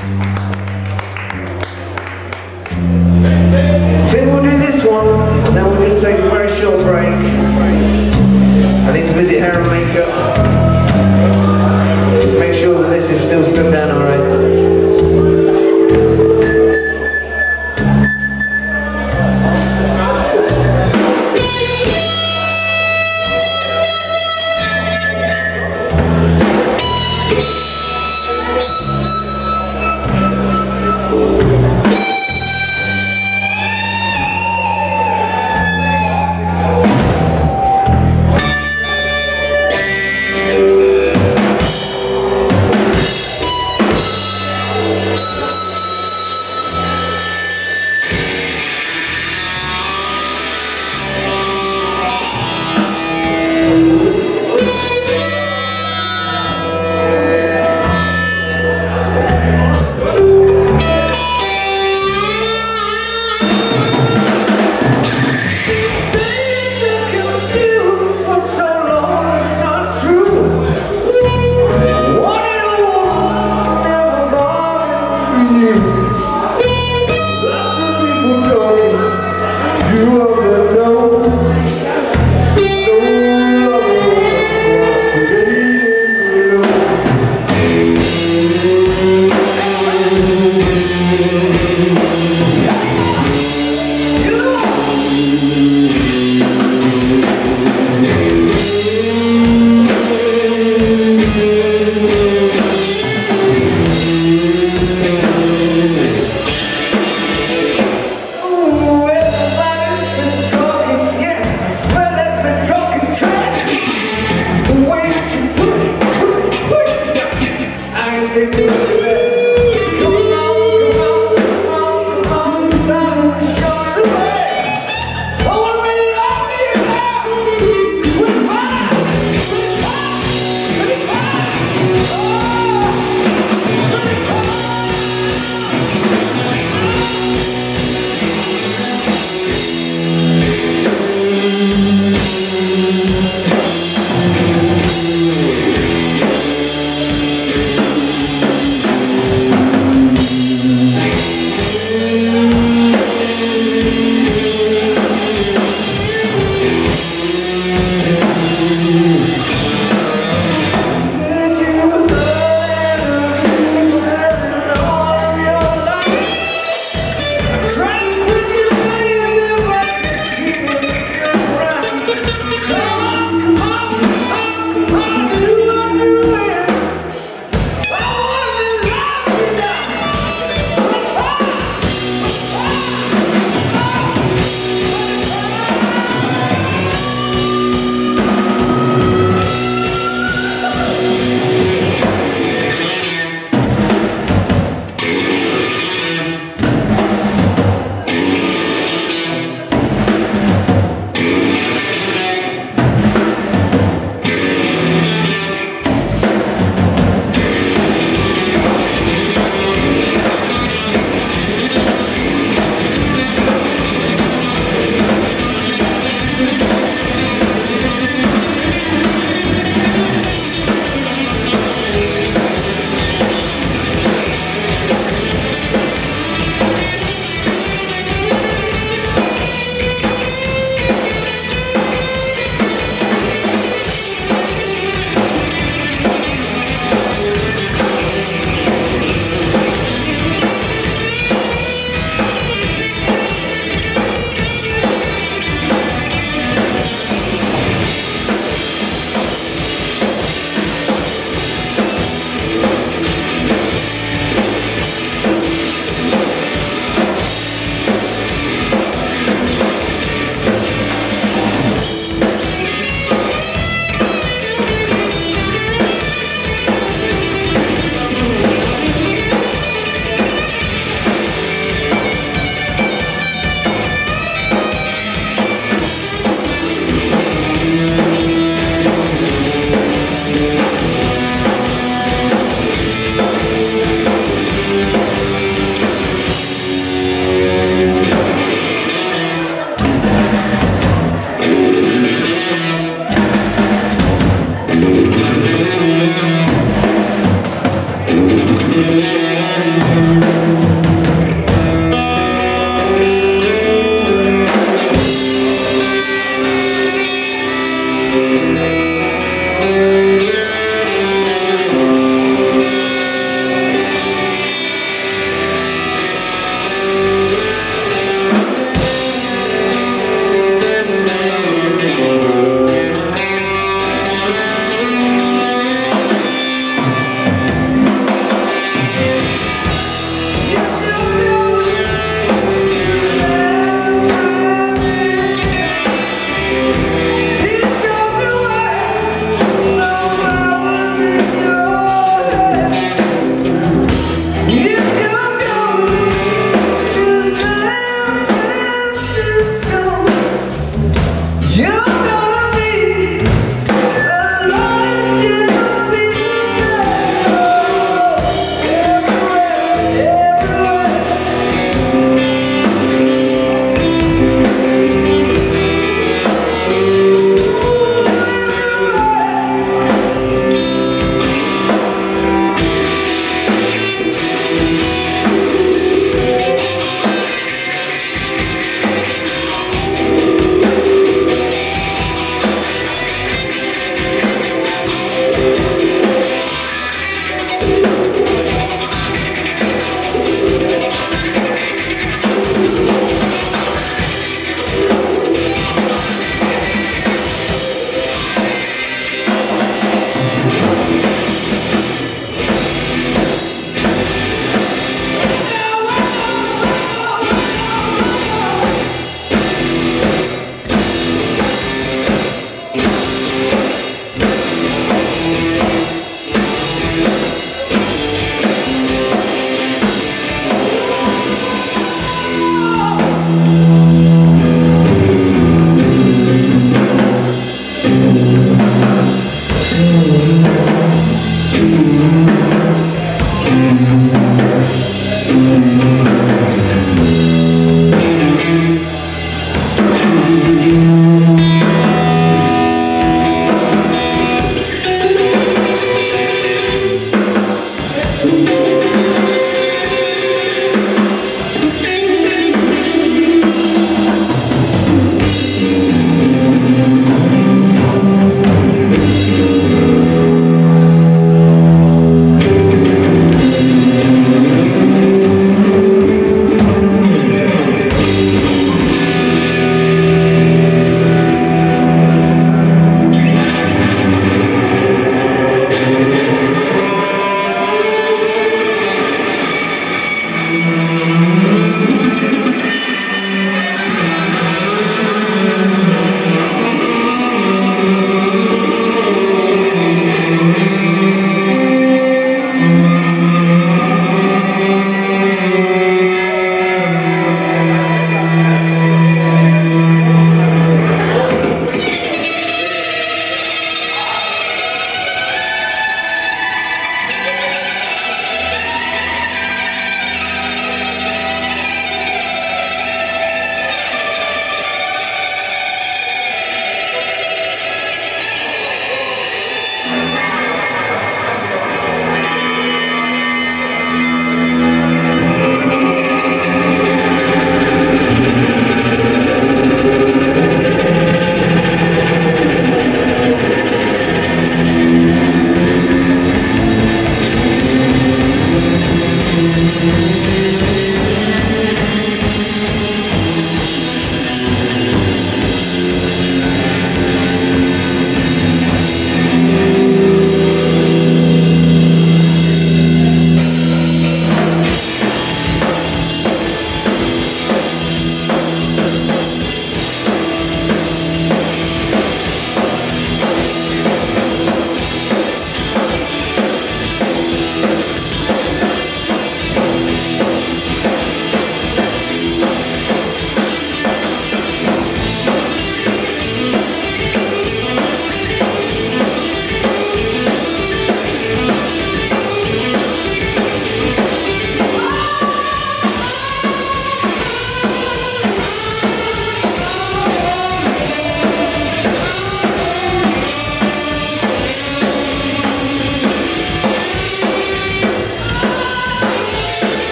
I think we'll do this one, and then we'll just take a very short break. I need to visit hair and makeup. Make sure that this is still stuck down alright. you.